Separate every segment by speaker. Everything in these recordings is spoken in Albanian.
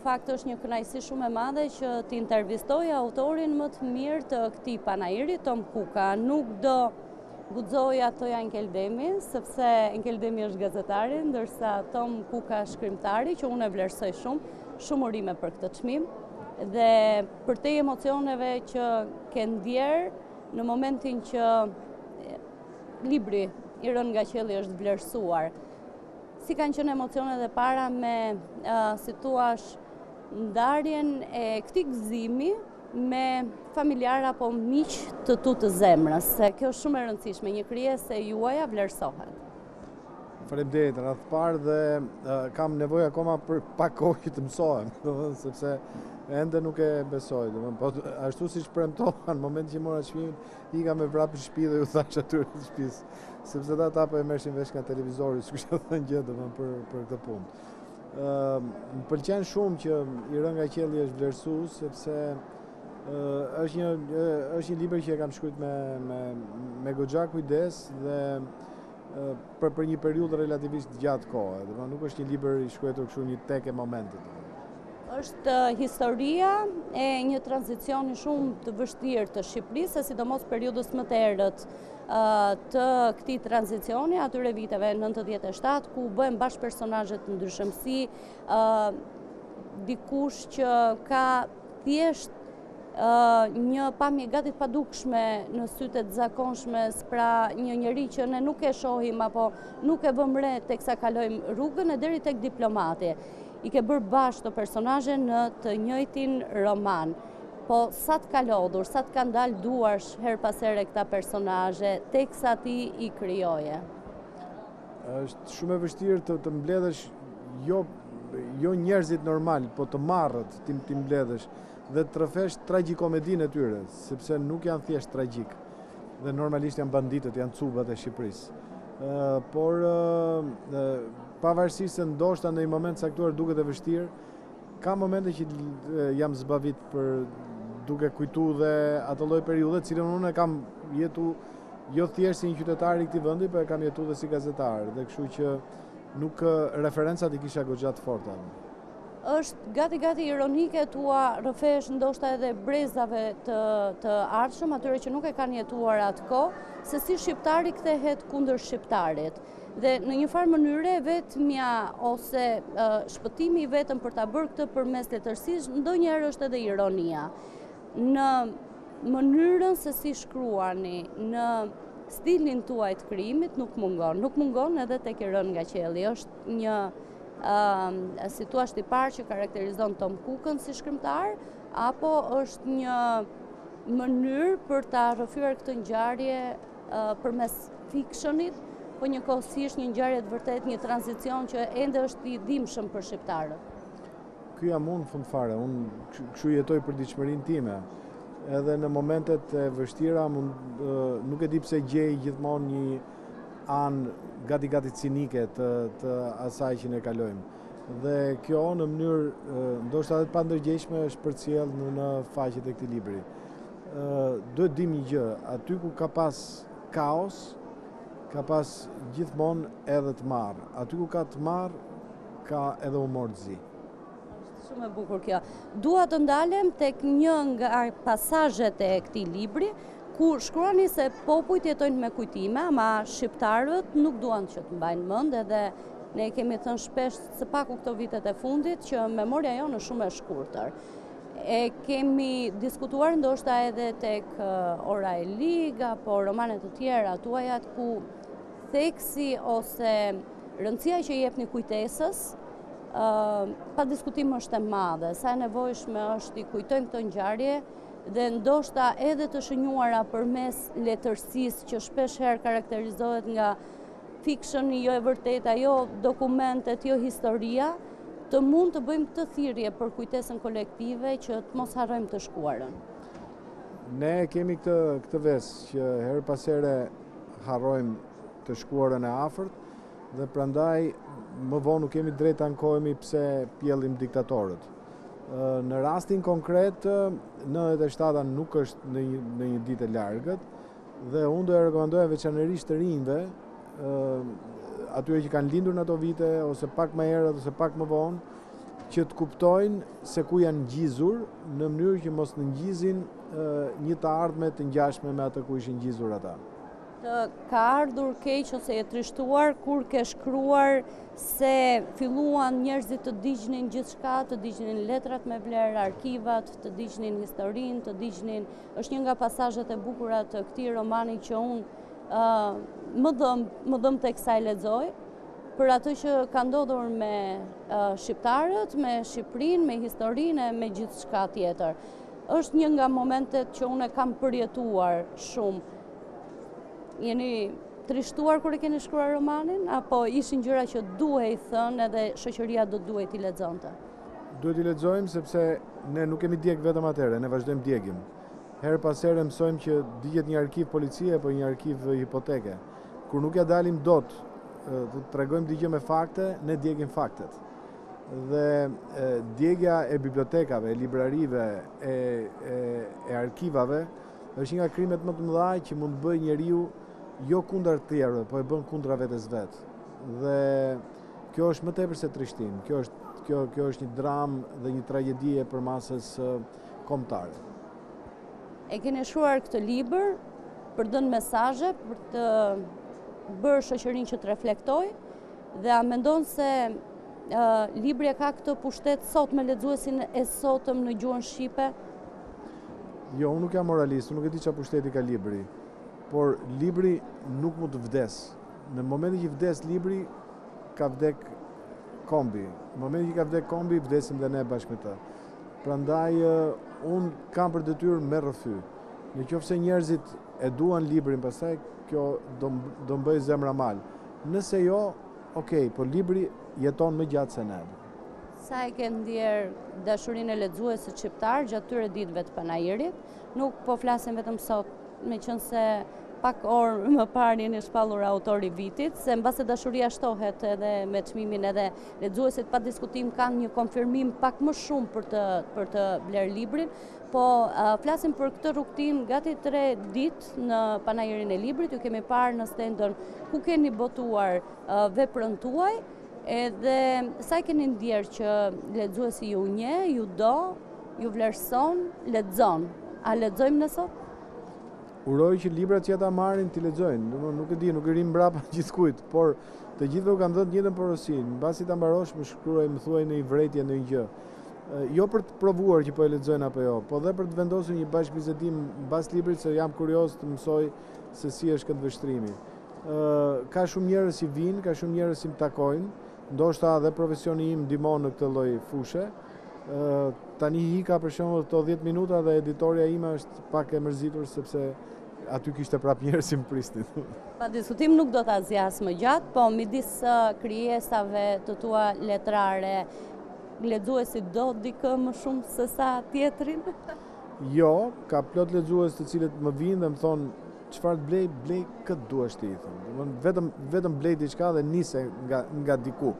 Speaker 1: Fakt është një kënaqësi shumë e madhe që të intervistoj autorin më të mirë të këtij panairi, Tom Kuka. Nuk do guxoja të thoja Enkel Demi, sepse Enkel Demi është gazetari, ndërsa Tom Kuka është shkrimtari, që unë e vlerësoj shumë, shumë urime për këtë çmim, dhe përtej emocioneve që ke ndier në momentin që libri I rënë nga qielli është vlerësuar. Si kanë qenë emocionet e para, me siguri dhe ndarjen e këtij gëzimi me familjarë apo miq të tu të zemrës. Se kjo është shumë e rëndësishme, një krijesë e juaja vlerësohet.
Speaker 2: Faleminderit, në radhë të parë dhe kam nevojë akoma për pak kohë që të mësohem, sepse ende nuk e besoj, po ashtu siç premtova në momentin që e mora çmimin, Ika me vrap në shpi dhe iu thashë atyre të shpisë, sepse dhe ata po e merrshin vesh nga televizori, s'ku i kisha thënë gjë dhe për, për këtë punë. Ehm, më pëlqen shumë që I rënë nga qielli është vlerësu, sepse është një, është një libër që e kam shkrujt me, me, me goxha kujdes dhe për për një periudhë relativisht të gjatë kohe. Nuk është një libër i shkrujtur kështu një tekë e momentit.
Speaker 1: Është historia e një tranzicioni shumë të vështirë të Shqipërisë, sidomos periudhës më të errët të këtij tranzicioni atyre viteve 97 ku bëhen bashkë personazhe të ndryshëm si dikush që ka thjesht një pamje gati të padukshme në sytë e të zakonshmëve, pra një njeri që ne nuk e shohim apo nuk e vëmë re teksa kalojmë rrugën e deri tek diplomati. I ke bërë bashkë këto personazhe në të njëjtin roman. Po sa të ka lodhur, sa të kanë dalë duarsh herë pas here këta personazhe, teksa ti i krijoje?
Speaker 2: është shumë e vështirë të të mbledhësh jo, jo njerëzit normalë, po të marrët t'i mbledhësh. dhe të rrëfesh tragjikomedinë e tyre, sepse nuk janë thjesht tragjikë dhe normalisht janë banditët, janë cubat e Shqipërisë. Por, pavarësisht se ndoshta në një moment të caktuar duket e vështirë, ka momente që jam zbavit po duke kujtu dhe atë lloj periudhe, të cilën unë e kam jetu jo thjesht si një qytetar i këtij vendi, por e kam jetu dhe si gazetar, dhe kështu që nuk referencat i kisha goxha të forta.
Speaker 1: Është gati gati ironike t'ua rrëfesh ndoshta edhe brezave të të ardhshëm, atyre që nuk e kanë jetuar atë kohë, se si shqiptari kthehet kundër shqiptarit. Dhe në një farë mënyre e vetmja ose shpëtimi i vetëm për ta bërë këtë përmes letërsisë, ndonjëherë është edhe ironia. Në mënyrën se si shkruani, në stilin tuaj të krijimit nuk mungon, nuk mungon edhe tek I rënë nga qielli, është Një si tu ash i parë që karakterizon Tom Kukën si shkrimtar, apo është një mënyrë për ta rrëfyer këtë ngjarje përmes fikshonit, po njëkohësisht një ngjarje të vërtetë një tranzicion që ende është i dhimbshëm për shqiptarët?
Speaker 2: Ky jam unë fund fare, unë kështu jetoj përditshmërinë time, edhe në momentet e vështira, nuk e di pse gjej gjithmonë një anë gati gati cinike të, të asaj që ne kalojmë. Dhe kjo në mënyrë ndoshta edhe të pandërgjegjshme është përcjellë në, në faqet e këtij libri. Ë duhet të dimë një gjë, aty ku ka pas kaos, ka pas gjithmonë edhe të marrë. Aty ku ka të marrë, ka edhe humor të zi.
Speaker 1: Është shumë e bukur kjo. Dua të ndalem tek një nga pasazhet e këtij libri, ku shkruani se popujt jetojnë me kujtime, ama shqiptarët nuk duan që të mbajnë mend edhe ne kemi thënë shpesh së paku këto vitet e fundit që memoria jonë është shumë e shkurtër. E kemi diskutuar ndoshta edhe tek uh, Ora e ligë apo romane të tjera tuajat ku theksi ose rëndësia që i jepni kujtesës pa diskutim është e madhe, sa e nevojshme është t'i kujtojmë këto ngjarje dhe ndoshta edhe të shënjuara përmes letërsisë që shpeshherë karakterizohet nga fiction, jo e vërteta, jo dokumentet, jo historia, të mund të bëjmë këtë thirrje për kujtesën kolektive që të mos harrojmë të shkuarën.
Speaker 2: Ne e kemi këtë, këtë ves që herë pas here harrojmë të shkuarën e afërt, Dhe prandaj më vonë nuk kemi të drejtë të ankohemi pse pjellim diktatorët. Në rastin konkret, 97-a nuk është ndonjë, ndonjë ditë e largët, dhe unë do e rekomandoja veçanërisht të rinjve, atyre që kanë lindur në ato vite, ose pak më herët, ose pak më vonë, që të kuptojnë se ku janë ngjizur, në mënyrë që mos të ngjizin një të ardhme të ngjashme me atë ku ishin ngjizur ata.
Speaker 1: Të ka ardhur keq ose je trishtuar kur ke shkruar se filluan njerëzit të digjnin gjithçka, të digjnin letrat me vlerë, arkivat, të digjnin historinë, të digjnin. Është një nga pasazhet e bukura të këtij romani që unë uh, më dhemb, më dhemb teksa e lexoj për atë që ka ndodhur me uh, shqiptarët, me Shqipërinë, me historinë e me gjithçka tjetër. Është një nga momentet që unë e kam përjetuar shumë Jeni trishtuar kur e keni shkruar romanin apo ishin gjëra që duhej thënë edhe shoqëria do duhej t'i lexonte?
Speaker 2: Duhet t'i lexojmë sepse ne nuk kemi djeg vetëm atëherë, ne vazhdojmë djegim. Herë pas herë mësojmë që digjet një arkiv policie apo një arkiv hipoteke. Kur nuk ja dalim dot, të tregojmë një gjë me fakte, ne djegim faktet. Dhe djegja e bibliotekave, e librarive, e, e, e arkivave, Është një nga krimet më të mëdha që mund të bëjë njeriu jo kundër të tjerëve, po e bën kundra vetes së vet. Dhe kjo është më tepër se trishtim. Kjo është kjo kjo është një dramë dhe një tragjedi e përmasës kombëtare.
Speaker 1: E keni shkruar këtë libër për të dhënë mesazhe, për të bërë shoqërinë që të reflektojë dhe a mendon se libri a ka këtë pushtet sot me lexuesin e sotëm në gjuhën shqipe?
Speaker 2: Jo, unë nuk jam moralist, unë nuk e di çfarë pushteti ka libri. Por libri nuk mund të vdesë. Në momentin që vdes libri, ka vdek kombi. Në momentin që ka vdek kombi, vdesim dhe ne bashkë me të. Prandaj unë kam për detyrë me rrëfy. Në qoftë se njerëzit e duan librin, pastaj kjo do m'u bëj zemra mal. Nëse jo, ok, por libri jeton më gjatë se ne.
Speaker 1: Sa e keni ndjerë dashurinë e lexuesit shqiptar gjatë këtyre ditëve të panairit? Nuk po flasim vetëm sot, meqenëse pak orë më parë jeni shpallur autori i vitit, se mbase dashuria shtohet edhe me çmimin edhe lexuesit pa diskutim kanë një konfirmim pak më shumë për të, për të blerë librin, po flasim për këtë rrugëtim gati tre ditë në panairin e librit, ju kemi parë në stendën ku keni botuar veprën tuaj, Edhe sa e keni ndjerë që lexuesi ju njeh, ju do, ju vlerëson, lexon. A lexojmë ne sot?
Speaker 2: Uroj që librat që ata marrin t'i lexojnë. Dot nuk e di, nuk i rri mbrapa gjithkujt, por të gjithëve u kam dhënë të njëjtën porosi. Mbasi ta mbarosh, më shkruaj, më thuaj ndonjë vërejtje ndonjë gjë. Jo për të provuar që po e lexojnë apo jo, po dhe për të vendosur një bashkëbisedim mbas librit se jam kurioz të mësoj se si është këndvështrimi. Ka shumë njerëz që vijnë, ka shumë njerëz që më takojnë, ndoshta edhe profesioni im ndihmon në këtë lloj fushe. Tani hika për shembull këto 10 minuta dhe editorja ime është pak e mërzitur sepse aty kishte prap njerëz që më prisnin.
Speaker 1: Pa diskutim nuk do ta zgjas më gjatë, po midis krijesave të tua letrare lexuesi do dikë më shumë se sa tjetrin?
Speaker 2: Jo, ka plot lexues të cilët më vijnë dhe më thonë Çfarë të blej, blej kë të duash ti, domethënë vetëm vetëm blej diçka dhe nise nga nga diku.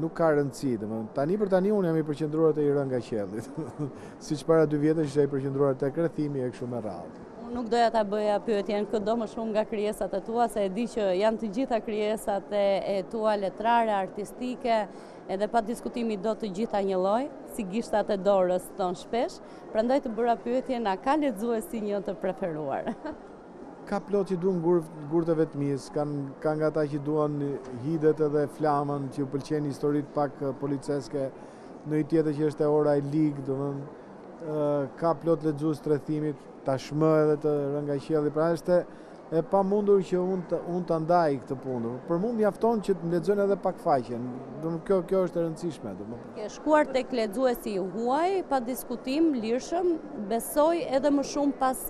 Speaker 2: Nuk ka rëndësi, domethënë tani për tani unë jam i përqendruar te I rënë nga qielli. Siç para dy vjetësh isha i përqendruar tek Rrethimi e kështu me radhë.
Speaker 1: Unë nuk doja ta bëja pyetjen kë do më shumë nga krijesat e tua, se e di që janë të gjitha krijesat e, e tua letrare, artistike, edhe pa diskutim i do të gjitha një lloj, si gishtat e dorës thonë shpesh. Prandaj të bëra pyetjen a ka lexuesi një të preferuar.
Speaker 2: Ka plot që duan Gurët e vetmisë, kanë ka nga ata që duan Hidet edhe Flamën, që u pëlqejnë historitë pak policeske, një tjetër që është e Ora e ligë, domethënë ka plot lexues të Rrethimit, tashmë edhe të I rënë nga qielli, pra është E pamundur që unë të, unë ta ndaj këtë punë. Për mua mjafton që të më lexojnë edhe pak faqe. Domethënë kjo kjo është e rëndësishme, domethënë.
Speaker 1: Ke shkuar tek lexuesi i huaj, pa diskutim, lirshëm, besoj edhe më shumë pas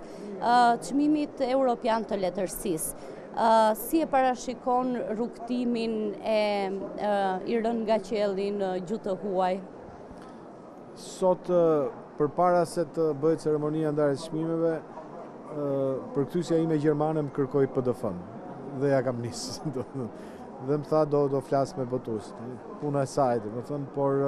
Speaker 1: çmimit uh, europian të letërsisë. Uh, si e parashikon rrugtimin e uh, I rënë nga qielli në gjuhë të huaj?
Speaker 2: Sot, përpara se të bëhet ceremonia e ndarjes së çmimeve, përkthyesja ime gjermane më kërkoi PDF-n dhe ia kam nisur dhe më tha do do flas me botues. Puna e saj, domethënë, por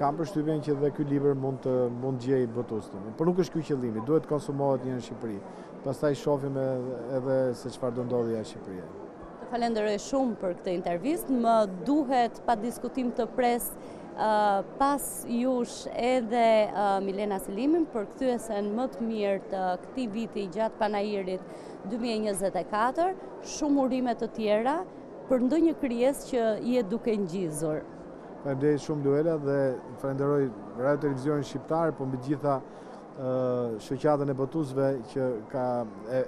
Speaker 2: kam përshtypjen që dhe ky libër mund të mund gjejë botues. Por nuk është ky qëllimi, duhet të konsumohet njëherë në Shqipëri. Pastaj shohim edhe se çfarë do ndodhë jashtë Shqipërisë.
Speaker 1: Të falenderoj shumë për këtë intervistë. Më duhet pa diskutim të pres Pas jush edhe Milena Selimin përkthyesen më të mirë të këtij viti gjatë panairit 2024, shumë urime të tjera për ndonjë krijesë që je duke ngjizur.
Speaker 2: Faleminderit shumë Luela dhe falenderoj Radio Televizionin Shqiptar por mbi të gjitha shoqatën e botuesve që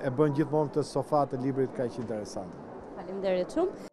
Speaker 2: e bën gjithmonë këtë sofat të librit kaq interesant.
Speaker 1: Faleminderit shumë.